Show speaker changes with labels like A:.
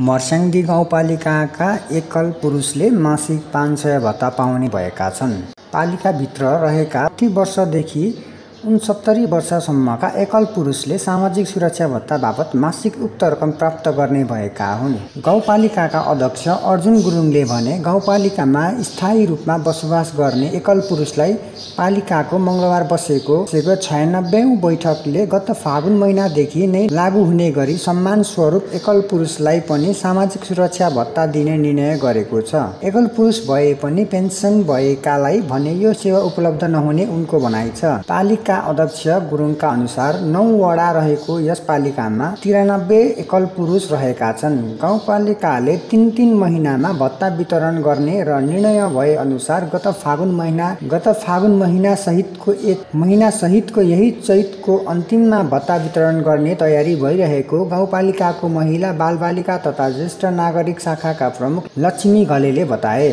A: मर्स्याङ्दी गाउँपालिकाका एकल पुरुषले मासिक पाँच सय भत्ता पाउने भएका छन्। पालिकाभित्र रहेका ती वर्षदेखि उनसत्तरी वर्षसम्मका एकल पुरुषले सामाजिक सुरक्षा भत्ता बापत मासिक उक्त रकम प्राप्त गर्ने भएका हुन्। गाउँपालिकाका अध्यक्ष अर्जुन गुरुङले भने गाउँपालिकामा स्थायी रूपमा बसोबास गर्ने एकल पुरुषलाई पालिकाको मङ्गलबार बसेको छयानब्बेौँ बैठकले गत फागुन महिनादेखि नै लागू हुने गरी सम्मान स्वरूप एकल पुरुषलाई पनि सामाजिक सुरक्षा भत्ता दिने निर्णय गरेको छ। एकल पुरुष भए पनि पेन्सन भएकालाई भने यो सेवा उपलब्ध नहुने उनको भनाइ छ। पालिका पालिका अध्यक्ष गुरुङका अनुसार नौ वडा रहेको यस पालिकामा तिरानब्बे एकल पुरुष रहेका छन्। गाउँपालिकाले तिन तिन महिनामा भत्ता वितरण गर्ने र निर्णय भए अनुसार गत फागुन महिना गत फागुन महिना सहितको एक महिना सहितको यही चैतको अन्तिममा भत्ता वितरण गर्ने तयारी भइरहेको गाउँपालिकाको महिला बालबालिका तथा ज्येष्ठ नागरिक शाखाका प्रमुख लक्ष्मी घलेले बताए।